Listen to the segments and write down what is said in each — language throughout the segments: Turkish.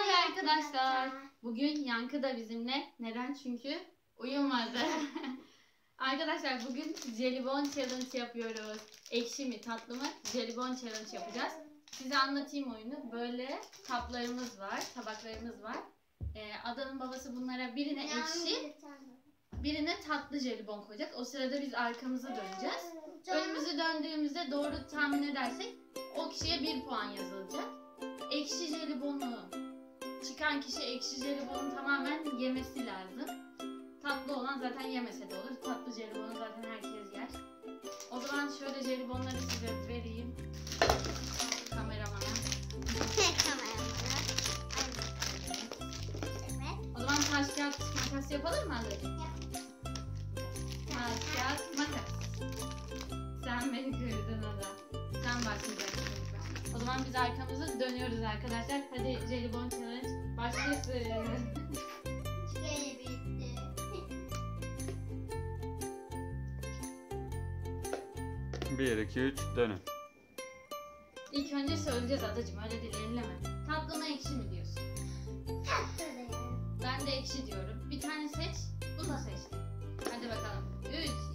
Merhaba arkadaşlar. Bugün Yankı da bizimle. Neden? Çünkü uyumadı. arkadaşlar bugün jelibon challenge yapıyoruz. Ekşi mi tatlı mı jelibon challenge yapacağız. Size anlatayım oyunu. Böyle kaplarımız var, tabaklarımız var. Ee, Adanın babası bunlara birine ekşi, birine tatlı jelibon koyacak. O sırada biz arkamıza döneceğiz. Önümüzü döndüğümüzde doğru tahmin edersek o kişiye bir puan yazılacak. Ekşi çıkan kişi ekşi jelibonu tamamen yemesi lazım. Tatlı olan zaten yemese de olur. Tatlı jelibonu zaten herkes yer. O zaman şöyle jelibonları size vereyim. Kameramana. O zaman taş kağıt makas yapalım mı hadi? Taş kağıt makas. Sen beni kırdın zaman biz arkamızı dönüyoruz arkadaşlar. Hadi jelibon challenge başlasın. Bir, iki, üç, dönün. İlk önce söyleyeceğiz adacım öyle değil elleme. Tatlı mı ekşi mi diyorsun? Ben de ekşi diyorum. Bir tane seç. Bunu seçtim. Hadi bakalım.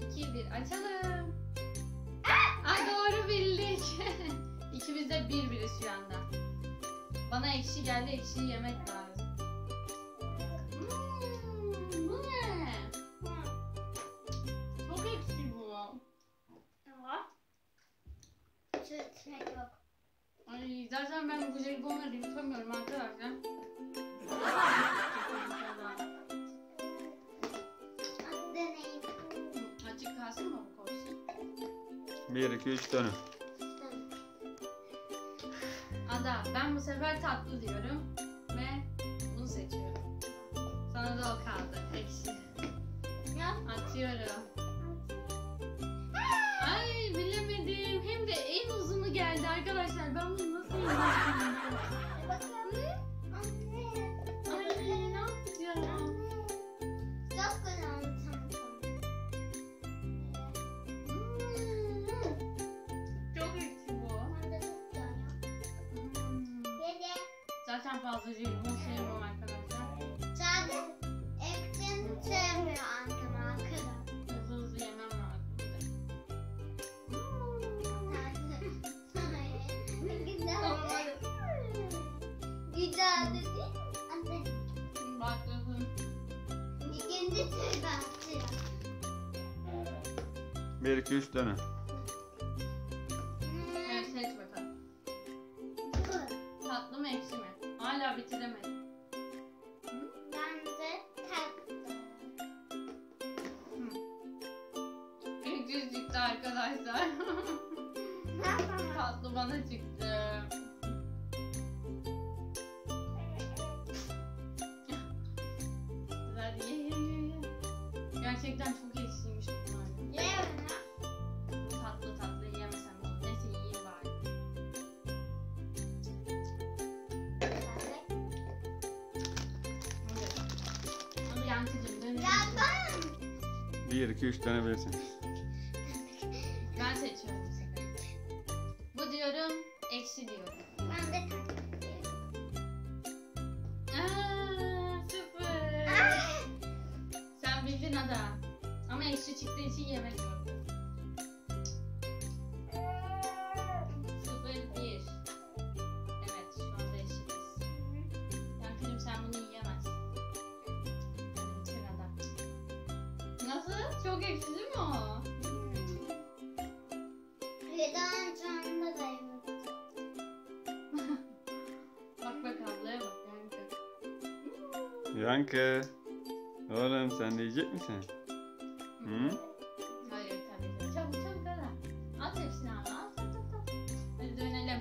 3, 2, 1 açalım. Ay doğru bildik. De bir biriz şu anda. Bana ekşi geldi. Ekşiyi yemek lazım. Hmm, bu ne? Çok ekşi bu. Ay zaten ben bu jelibonları yutamıyorum arkadaşlar. Açık kalsın mı bu koysun? Bir, iki, üç, dönün. Ada ben bu sefer tatlı diyorum ve bunu seçiyorum. Sana da o kaldı. Ekşi. Atıyorum. Ay bilemedim. Hem de en uzunu geldi arkadaşlar. Ben bunu nasıl yiyeceğim? Fazla jelibon sevmiyorum arkadaşlar. Hızlı hızlı yemem lazım. Güzel dedi. Anne. Bakladım. İkinci tur başlıyor. Bir, iki, üç, dönün. Hala bitiremedim. Bence tatlı. Ekşi çıktı arkadaşlar. Tatlı bana çıktı. Güzel ye ye ye ye. Gerçekten çok Bir, iki, üç, dönebilirsiniz. Ben seçiyorum bu sefer. Bu diyorum, ekşi diyorum. Ben de tatlı diyorum. Aa. Ah! Sen bildin ada. Ama ekşi çıktığı için yemek yok. Çok ekşi değil mi o? Bir daha da yemek. Bak bak ablaya bak Yankı. Yankı. Oğlum sen de yiyecek misin? Hı? Hayır tabii ki. Çabuk çabuk hadi. At hepsini abi. At at at. at. Hadi dönelim.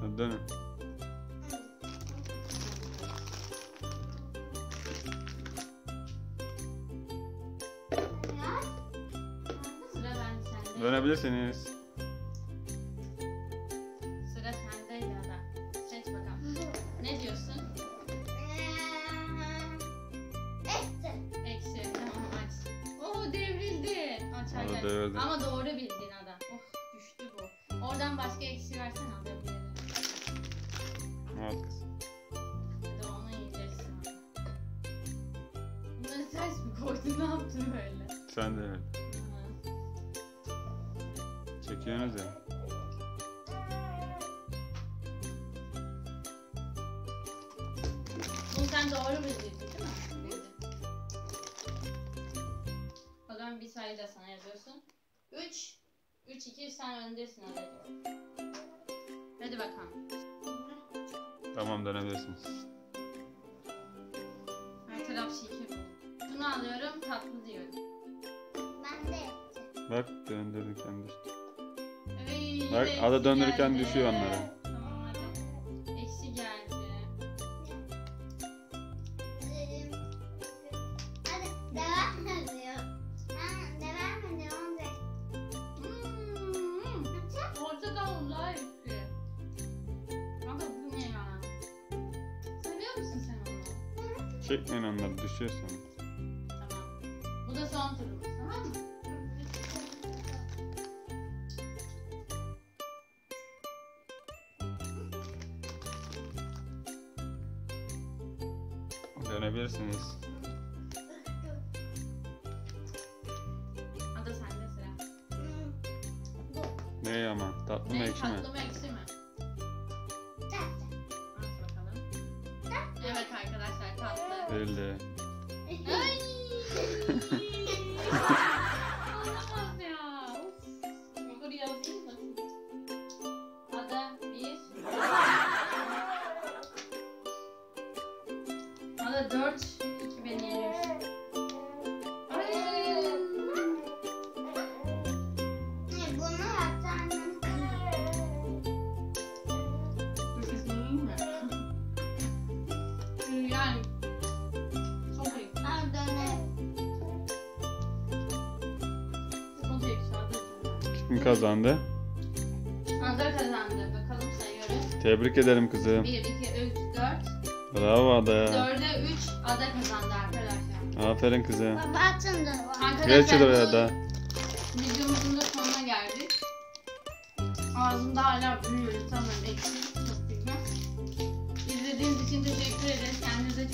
Hadi dönün. Dönebilirsiniz. Sıra sende İlada. Seç bakalım. Ne diyorsun? Eksi. Tamam aç. Oo devrildi. Aç Ama doğru bildin Ada. Oh, düştü bu. Oradan başka eksi versen Ada. Evet kız. Bir onu yiyeceksin Ada. Bunları ters mi? Ne yaptın böyle? Sen de evet. Ya. Bunu sen doğru bildin değil mi? O zaman bir sayı da sana yazıyorsun. 3 3 2 sen öndesin hadi. Hadi bakalım. Tamam dönebilirsiniz. Her taraf şeker. Bunu alıyorum tatlı diyorum. Ben de. Bak döndürürken düştü. Bak, ada döndürürken geldi. düşüyor onlara. Tamam hadi. Eksi geldi. Hadi devam ediyor. Ha, devam ediyor. olacak. Hmm. Portakal daha eksi. Ama bu ne ya? Seviyor musun sen onu? Çekmeyin onları düşüyor sonra. Tamam. Bu da son turumuz Dönebilirsiniz. Ada sende sıra. Hmm. Ne ama? Tatlı mı Ne ekşi mi? tatlı mı ekşi mi? Tatlı. Aç bakalım. Evet arkadaşlar tatlı. Değildi. Ay! Olamaz Al döner. Çok iyi. Ada. Kim kazandı? Ada kazandı. Bakalım sayıyoruz. Tebrik ederim kızım. 1, 2, 3, 4. Bravo Ada. 4'e 3 ada kazandı arkadaşlar. Aferin kızım. Baba açın da. Arkadaşlar Geç bu oraya da. videomuzun da sonuna geldik. Ağzımda hala büyüyor. Tamam eksik. Çok bilmem. İzlediğiniz için teşekkür ederiz. Kendinize